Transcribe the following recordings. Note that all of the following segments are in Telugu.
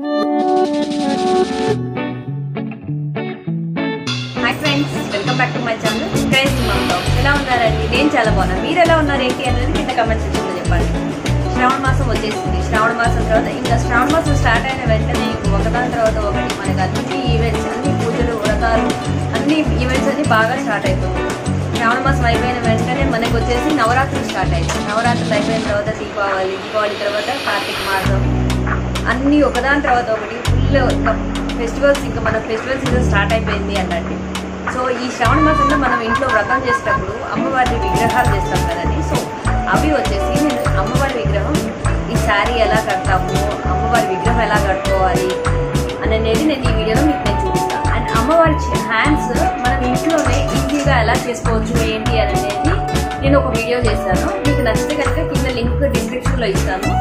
Hi friends welcome back to my channel crazy mom ఎలా ఉన్నారండి? నేను చాలా బాగున్నాను మీరు ఎలా ఉన్నారు ఏంటి అనేది కింద కమెంట్ సెక్షన్లో చెప్పండి. శ్రావణ మాసం వచ్చేసింది. శ్రావణ మాసం తర్వాత ఇంకా శ్రావణ మాసం స్టార్ట్ అయిన వెంటనే ఒకదాని తర్వాత ఒకటి మనకి అన్ని ఈవెంట్స్ అన్ని పూజలు వ్రతాలు అన్ని ఈవెంట్స్ అన్ని బాగా స్టార్ట్ అవుతుంది శ్రావణ మాసం అయిపోయిన వెంటనే మనకు వచ్చేసి నవరాత్రులు స్టార్ట్ అవుతుంది నవరాత్రులు అయిపోయిన తర్వాత దీపావళి దీపావళి తర్వాత కార్తీక మాసం అన్నీ ఒకదాని తర్వాత ఒకటి ఫుల్ ఫెస్టివల్స్ ఇంకా మన ఫెస్టివల్ సీజన్ స్టార్ట్ అయిపోయింది అన్నట్టు. సో ఈ శ్రావణ మాసంలో మనం ఇంట్లో వ్రతం చేసేటప్పుడు అమ్మవారి విగ్రహాలు చేస్తాం కదండి. సో అవి వచ్చేసి నేను అమ్మవారి విగ్రహం ఈ శారీ ఎలా కడతాము అమ్మవారి విగ్రహం ఎలా కట్టుకోవాలి అని అనేది నేను ఈ వీడియోలో మీకు నేను చూపిస్తాను. అండ్ అమ్మవారి హ్యాండ్స్ మనం ఇంట్లోనే ఈజీగా ఎలా చేసుకోవచ్చు ఏంటి అనేది నేను ఒక వీడియో చేశాను. మీకు నచ్చితే కనుక కింద లింక్ డిస్క్రిప్షన్లో ఇస్తాను.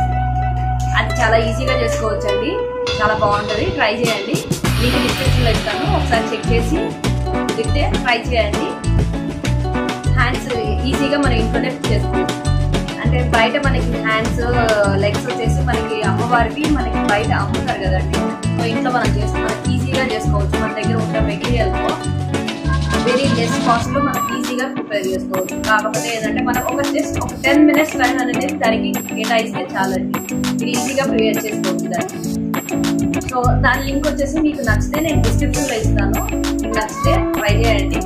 చాలా ఈజీగా చేసుకోవచ్చు అండి చాలా బాగుంటుంది. ట్రై చేయండి. మీకు డిస్క్రిప్షన్లో ఇస్తాను. ఒకసారి చెక్ చేసి కుదిరితే ట్రై చేయండి. హ్యాండ్స్ ఈజీగా మనం ఇంట్లోనే చేసుకోవచ్చు. అంటే బయట మనకి హ్యాండ్స్ లెగ్స్ వచ్చేసి మనకి అమ్మవారికి మనకి బయట అమ్ముతారు కదండి. సో ఇంట్లో మనం చేస్తే మనకి ఈజీగా చేసుకోవచ్చు. మన దగ్గర ఉన్న మెటీరియల్తో వెరీ లెస్ కాస్ట్లో మనకి ఈజీగా ప్రిపేర్ చేసుకోవచ్చు. కాకపోతే ఏంటంటే మనం ఒక జస్ట్ ఒక టెన్ మినిట్స్ టైం అనేది దానికి కేటాయిస్తే చాలండి. మీరు ఈజీగా ప్రిపేర్ చేసుకోవచ్చు దాన్ని. సో దాని లింక్ వచ్చేసి మీకు నచ్చితే నేను డిస్క్రిప్షన్లో ఇస్తాను. మీకు నచ్చితే ట్రై చేయండి.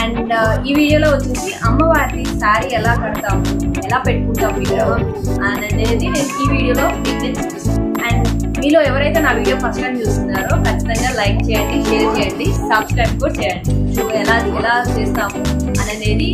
అండ్ uh, ఈ వీడియోలో వచ్చేసి అమ్మవారి శారీ ఎలా కడతాము ఎలా పెట్టుకుంటాం విగ్రహం అని అనేది నేను ఈ వీడియోలో మీకు నేను చూపిస్తాను. మీలో ఎవరైతే నా వీడియో ఫస్ట్ టైం చూస్తున్నారో ఖచ్చితంగా లైక్ చేయండి షేర్ చేయండి సబ్స్క్రైబ్ కూడా చేయండి. ఎలా ఎలా చేస్తాము అనేది